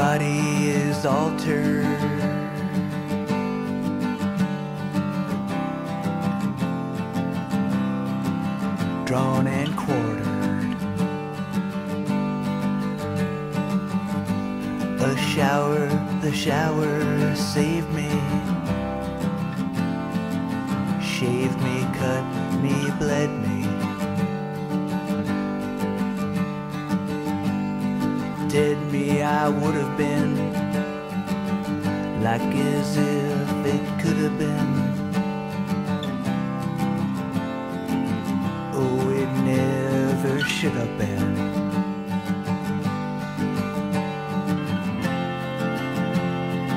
body is altered. Drawn and quartered. A shower, the shower saved me. Shaved me, cut me, bled me. Dead me, I would have been like as if it could have been. Oh, it never should have been.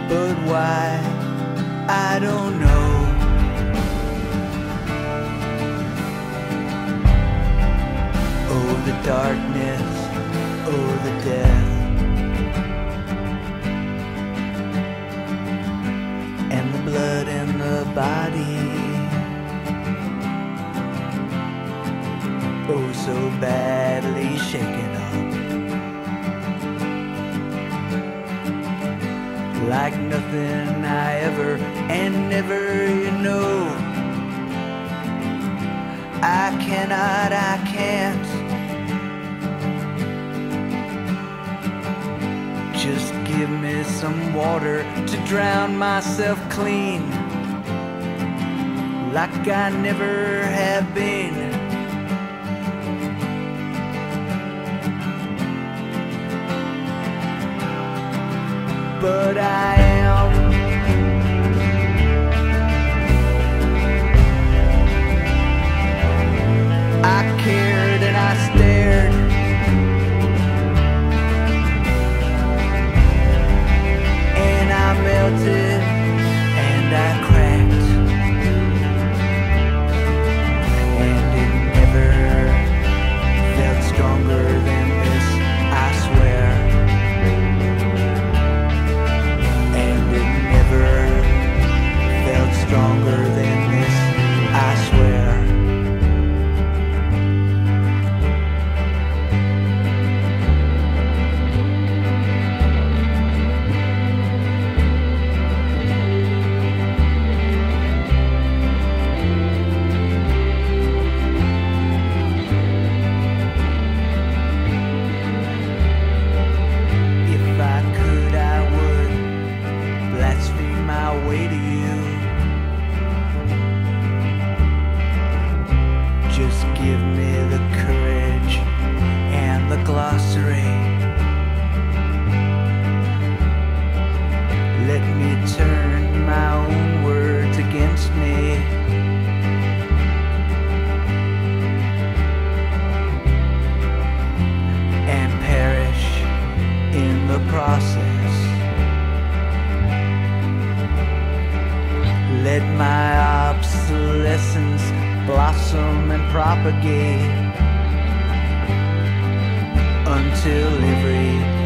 But why? I don't know. Oh, the darkness, the death. And the blood in the body. Oh, so badly shaken up. Like nothing I ever and never, you know. I cannot, I can't. Just give me some water to drown myself clean. Like I never have been. But I melted Just give me the courage and the glossary. Let me turn my own words against me. And perish in the process. Let my obsolescence blossom and propagate until every